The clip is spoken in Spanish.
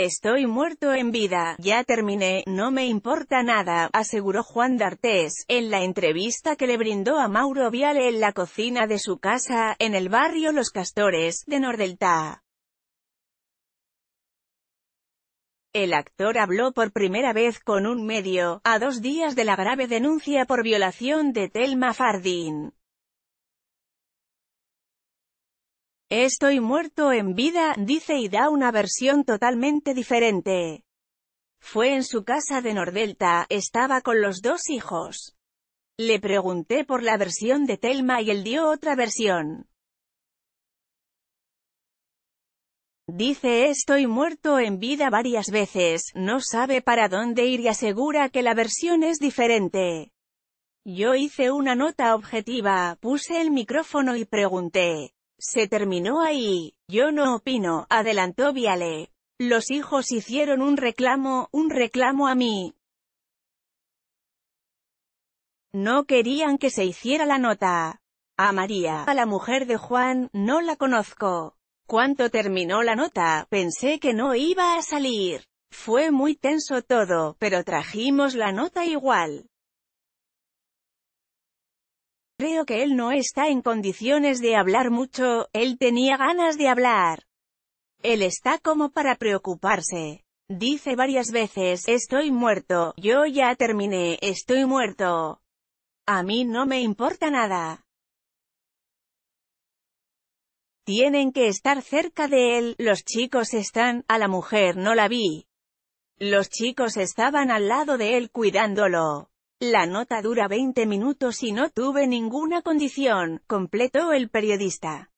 Estoy muerto en vida, ya terminé, no me importa nada, aseguró Juan D'Artés, en la entrevista que le brindó a Mauro Viale en la cocina de su casa, en el barrio Los Castores, de Nordelta. El actor habló por primera vez con un medio, a dos días de la grave denuncia por violación de Telma Fardin. Estoy muerto en vida, dice y da una versión totalmente diferente. Fue en su casa de Nordelta, estaba con los dos hijos. Le pregunté por la versión de Telma y él dio otra versión. Dice estoy muerto en vida varias veces, no sabe para dónde ir y asegura que la versión es diferente. Yo hice una nota objetiva, puse el micrófono y pregunté, se terminó ahí. Yo no opino, adelantó Viale. Los hijos hicieron un reclamo, un reclamo a mí. No querían que se hiciera la nota. A María, a la mujer de Juan, no la conozco. Cuánto terminó la nota, pensé que no iba a salir. Fue muy tenso todo, pero trajimos la nota igual. Creo que él no está en condiciones de hablar mucho, él tenía ganas de hablar. Él está como para preocuparse. Dice varias veces, estoy muerto, yo ya terminé, estoy muerto. A mí no me importa nada. Tienen que estar cerca de él, los chicos están, a la mujer no la vi. Los chicos estaban al lado de él cuidándolo. La nota dura 20 minutos y no tuve ninguna condición, completó el periodista.